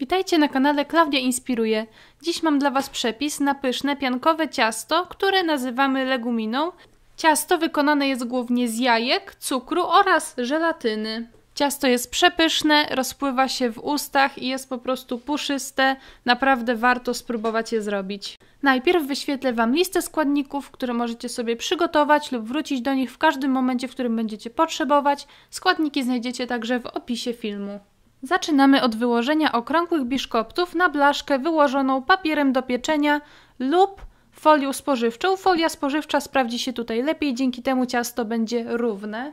Witajcie na kanale Klaudia Inspiruje. Dziś mam dla Was przepis na pyszne piankowe ciasto, które nazywamy leguminą. Ciasto wykonane jest głównie z jajek, cukru oraz żelatyny. Ciasto jest przepyszne, rozpływa się w ustach i jest po prostu puszyste. Naprawdę warto spróbować je zrobić. Najpierw wyświetlę Wam listę składników, które możecie sobie przygotować lub wrócić do nich w każdym momencie, w którym będziecie potrzebować. Składniki znajdziecie także w opisie filmu. Zaczynamy od wyłożenia okrągłych biszkoptów na blaszkę wyłożoną papierem do pieczenia lub folią spożywczą. Folia spożywcza sprawdzi się tutaj lepiej, dzięki temu ciasto będzie równe.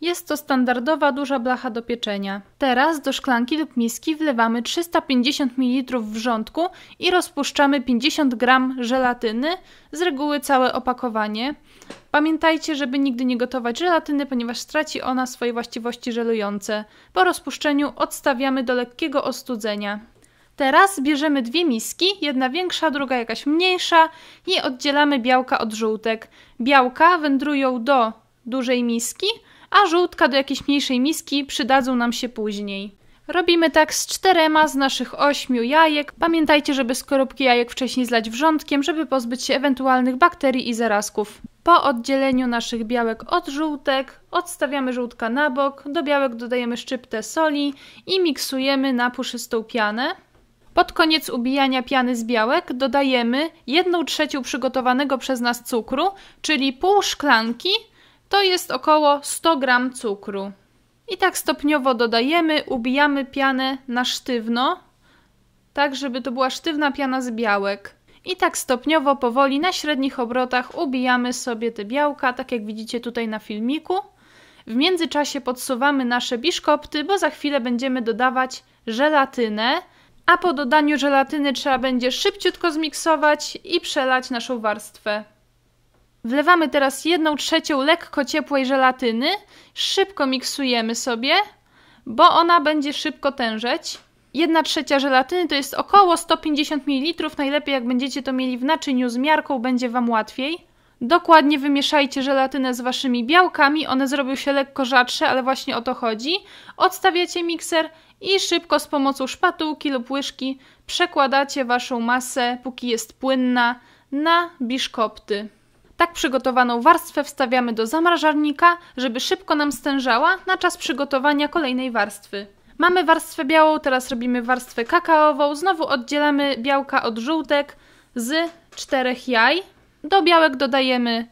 Jest to standardowa duża blacha do pieczenia. Teraz do szklanki lub miski wlewamy 350 ml wrzątku i rozpuszczamy 50 g żelatyny, z reguły całe opakowanie. Pamiętajcie, żeby nigdy nie gotować żelatyny, ponieważ straci ona swoje właściwości żelujące. Po rozpuszczeniu odstawiamy do lekkiego ostudzenia. Teraz bierzemy dwie miski, jedna większa, druga jakaś mniejsza i oddzielamy białka od żółtek. Białka wędrują do dużej miski, a żółtka do jakiejś mniejszej miski przydadzą nam się później. Robimy tak z czterema z naszych ośmiu jajek. Pamiętajcie, żeby skorupki jajek wcześniej zlać wrzątkiem, żeby pozbyć się ewentualnych bakterii i zarazków. Po oddzieleniu naszych białek od żółtek odstawiamy żółtka na bok, do białek dodajemy szczyptę soli i miksujemy na puszystą pianę. Pod koniec ubijania piany z białek dodajemy 1 trzecią przygotowanego przez nas cukru, czyli pół szklanki to jest około 100 g cukru. I tak stopniowo dodajemy, ubijamy pianę na sztywno, tak żeby to była sztywna piana z białek. I tak stopniowo, powoli, na średnich obrotach ubijamy sobie te białka, tak jak widzicie tutaj na filmiku. W międzyczasie podsuwamy nasze biszkopty, bo za chwilę będziemy dodawać żelatynę, a po dodaniu żelatyny trzeba będzie szybciutko zmiksować i przelać naszą warstwę. Wlewamy teraz jedną trzecią lekko ciepłej żelatyny, szybko miksujemy sobie, bo ona będzie szybko tężeć. Jedna trzecia żelatyny to jest około 150 ml. Najlepiej jak będziecie to mieli w naczyniu z miarką, będzie Wam łatwiej. Dokładnie wymieszajcie żelatynę z Waszymi białkami, one zrobią się lekko rzadsze, ale właśnie o to chodzi. Odstawiacie mikser i szybko z pomocą szpatułki lub łyżki przekładacie Waszą masę, póki jest płynna, na biszkopty. Tak przygotowaną warstwę wstawiamy do zamrażarnika, żeby szybko nam stężała na czas przygotowania kolejnej warstwy. Mamy warstwę białą, teraz robimy warstwę kakaową. Znowu oddzielamy białka od żółtek z czterech jaj. Do białek dodajemy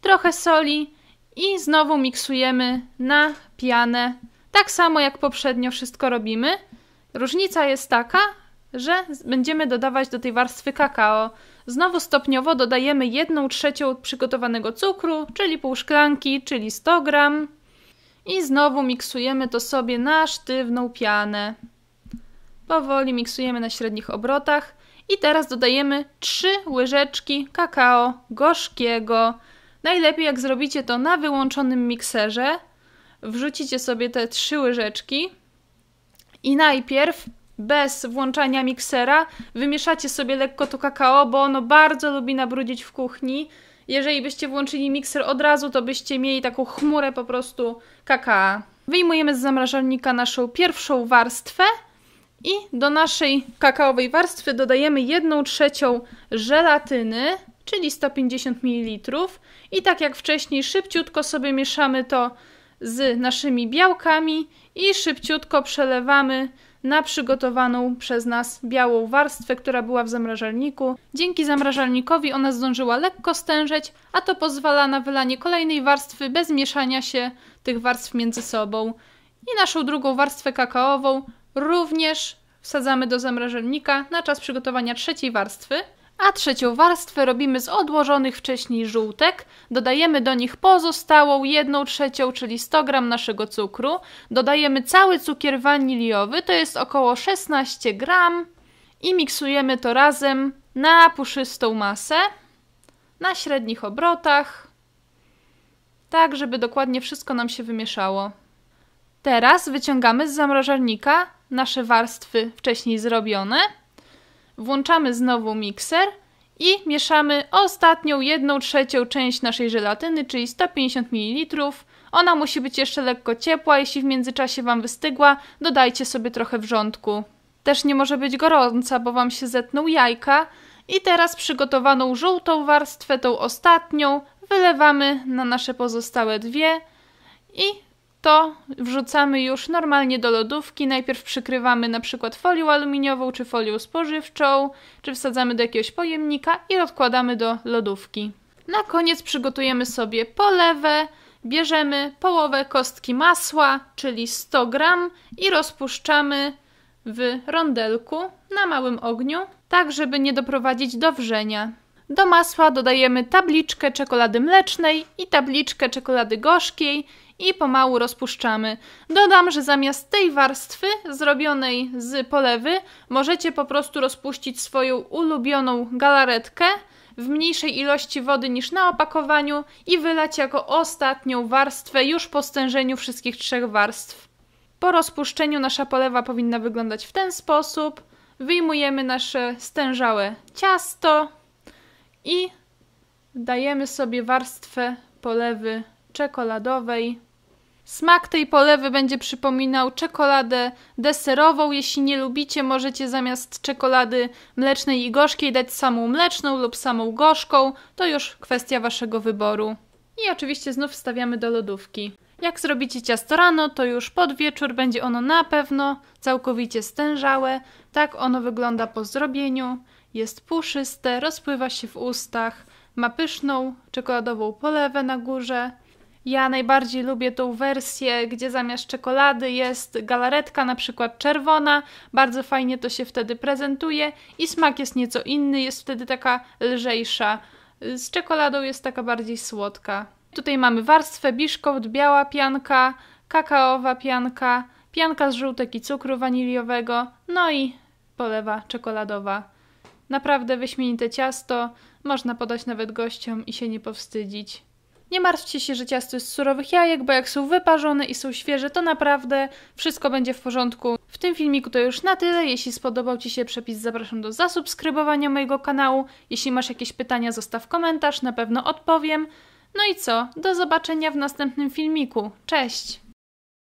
trochę soli i znowu miksujemy na pianę. Tak samo jak poprzednio wszystko robimy. Różnica jest taka, że będziemy dodawać do tej warstwy kakao. Znowu stopniowo dodajemy 1 trzecią przygotowanego cukru, czyli pół szklanki, czyli 100 gram. I znowu miksujemy to sobie na sztywną pianę. Powoli miksujemy na średnich obrotach. I teraz dodajemy 3 łyżeczki kakao gorzkiego. Najlepiej jak zrobicie to na wyłączonym mikserze. Wrzucicie sobie te 3 łyżeczki i najpierw bez włączania miksera. Wymieszacie sobie lekko to kakao, bo ono bardzo lubi nabrudzić w kuchni. Jeżeli byście włączyli mikser od razu, to byście mieli taką chmurę po prostu kakao. Wyjmujemy z zamrażalnika naszą pierwszą warstwę i do naszej kakaowej warstwy dodajemy 1 trzecią żelatyny, czyli 150 ml. I tak jak wcześniej, szybciutko sobie mieszamy to z naszymi białkami i szybciutko przelewamy na przygotowaną przez nas białą warstwę, która była w zamrażalniku. Dzięki zamrażalnikowi ona zdążyła lekko stężeć, a to pozwala na wylanie kolejnej warstwy bez mieszania się tych warstw między sobą. I naszą drugą warstwę kakaową również wsadzamy do zamrażalnika na czas przygotowania trzeciej warstwy. A trzecią warstwę robimy z odłożonych wcześniej żółtek. Dodajemy do nich pozostałą jedną trzecią, czyli 100 g naszego cukru. Dodajemy cały cukier waniliowy, to jest około 16 g. I miksujemy to razem na puszystą masę, na średnich obrotach, tak żeby dokładnie wszystko nam się wymieszało. Teraz wyciągamy z zamrażarnika nasze warstwy wcześniej zrobione Włączamy znowu mikser i mieszamy ostatnią jedną trzecią część naszej żelatyny, czyli 150 ml. Ona musi być jeszcze lekko ciepła, jeśli w międzyczasie Wam wystygła, dodajcie sobie trochę wrzątku. Też nie może być gorąca, bo wam się zetną jajka. I teraz przygotowaną żółtą warstwę, tą ostatnią, wylewamy na nasze pozostałe dwie i to wrzucamy już normalnie do lodówki. Najpierw przykrywamy na przykład folią aluminiową czy folią spożywczą, czy wsadzamy do jakiegoś pojemnika i odkładamy do lodówki. Na koniec przygotujemy sobie polewę. Bierzemy połowę kostki masła, czyli 100 gram i rozpuszczamy w rondelku na małym ogniu, tak żeby nie doprowadzić do wrzenia. Do masła dodajemy tabliczkę czekolady mlecznej i tabliczkę czekolady gorzkiej i pomału rozpuszczamy. Dodam, że zamiast tej warstwy zrobionej z polewy możecie po prostu rozpuścić swoją ulubioną galaretkę w mniejszej ilości wody niż na opakowaniu i wylać jako ostatnią warstwę już po stężeniu wszystkich trzech warstw. Po rozpuszczeniu nasza polewa powinna wyglądać w ten sposób. Wyjmujemy nasze stężałe ciasto i dajemy sobie warstwę polewy czekoladowej. Smak tej polewy będzie przypominał czekoladę deserową. Jeśli nie lubicie, możecie zamiast czekolady mlecznej i gorzkiej dać samą mleczną lub samą gorzką. To już kwestia waszego wyboru. I oczywiście znów wstawiamy do lodówki. Jak zrobicie ciasto rano, to już pod wieczór będzie ono na pewno całkowicie stężałe. Tak ono wygląda po zrobieniu. Jest puszyste, rozpływa się w ustach, ma pyszną czekoladową polewę na górze. Ja najbardziej lubię tą wersję, gdzie zamiast czekolady jest galaretka, na przykład czerwona. Bardzo fajnie to się wtedy prezentuje i smak jest nieco inny, jest wtedy taka lżejsza. Z czekoladą jest taka bardziej słodka. Tutaj mamy warstwę biszkopt, biała pianka, kakaowa pianka, pianka z żółtek i cukru waniliowego, no i polewa czekoladowa. Naprawdę wyśmienite ciasto, można podać nawet gościom i się nie powstydzić. Nie martwcie się, że ciasto jest z surowych jajek, bo jak są wyparzone i są świeże, to naprawdę wszystko będzie w porządku. W tym filmiku to już na tyle. Jeśli spodobał Ci się przepis, zapraszam do zasubskrybowania mojego kanału. Jeśli masz jakieś pytania, zostaw komentarz, na pewno odpowiem. No i co? Do zobaczenia w następnym filmiku. Cześć!